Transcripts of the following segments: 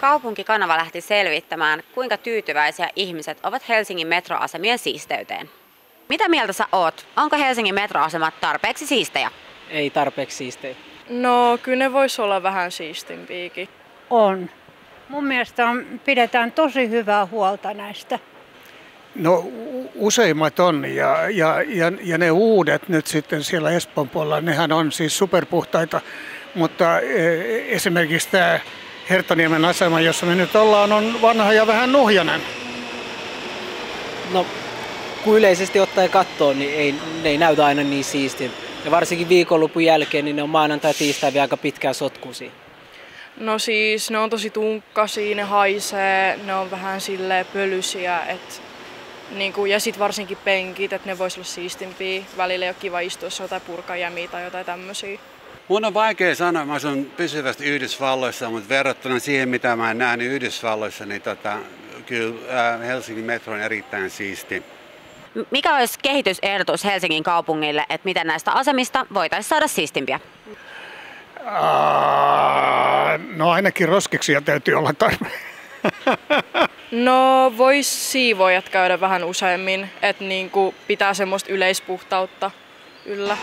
Kaupunkikanava lähti selvittämään, kuinka tyytyväisiä ihmiset ovat Helsingin metroasemien siisteyteen. Mitä mieltä sä oot? Onko Helsingin metroasemat tarpeeksi siistejä? Ei tarpeeksi siistejä. No kyllä ne vois olla vähän siistimpiäkin. On. Mun mielestä on, pidetään tosi hyvää huolta näistä. No useimmat on ja, ja, ja, ja ne uudet nyt sitten siellä Espoon puolella, nehän on siis superpuhtaita, mutta e, esimerkiksi tämä Hertoniemen asema, jossa me nyt ollaan, on vanha ja vähän nuhjanen. No, kun yleisesti ottaen katsoo, niin ei, ne ei näytä aina niin siistin. Ja varsinkin viikonlopun jälkeen, niin ne on maanantai tiistai vielä aika pitkään sotkuisia. No siis ne on tosi tunkkasia, ne haisee, ne on vähän sille pölysiä, että niinku, ja sitten varsinkin penkit, että ne vois olla siistimpiä. Välillä ei ole kiva istua, jos on jotain purkajämiä tai jotain tämmöisiä. Mun on vaikea sanoa, mä asun pysyvästi Yhdysvalloissa, mutta verrattuna siihen, mitä mä näen Yhdysvalloissa, niin tota, kyllä äh, Helsingin metro on erittäin siisti. Mikä olisi kehitysehdotus Helsingin kaupungille, että miten näistä asemista voitaisiin saada siistimpiä? no ainakin roskiksia täytyy olla tarpeen. No vois siivoojat käydä vähän useammin, että niinku pitää semmoista yleispuhtautta yllä.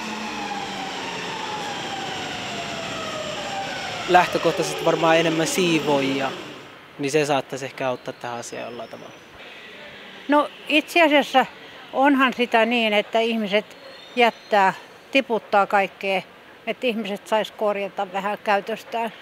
Lähtökohtaisesti varmaan enemmän siivoijia, niin se saattaisi ehkä auttaa tähän asiaan jollain tavalla. No itse asiassa onhan sitä niin, että ihmiset jättää, tiputtaa kaikkea, että ihmiset sais korjata vähän käytöstään.